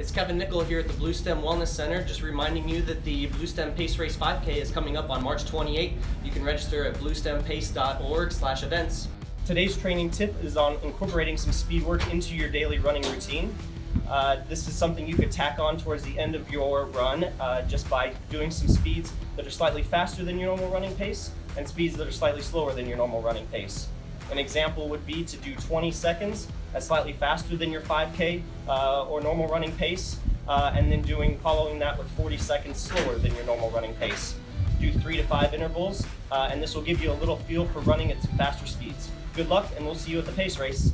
It's Kevin Nickel here at the Bluestem Wellness Center, just reminding you that the Bluestem Pace Race 5K is coming up on March 28. You can register at bluestempace.org slash events. Today's training tip is on incorporating some speed work into your daily running routine. Uh, this is something you could tack on towards the end of your run uh, just by doing some speeds that are slightly faster than your normal running pace and speeds that are slightly slower than your normal running pace. An example would be to do 20 seconds at slightly faster than your 5K uh, or normal running pace, uh, and then doing following that with 40 seconds slower than your normal running pace. Do three to five intervals, uh, and this will give you a little feel for running at some faster speeds. Good luck, and we'll see you at the pace race.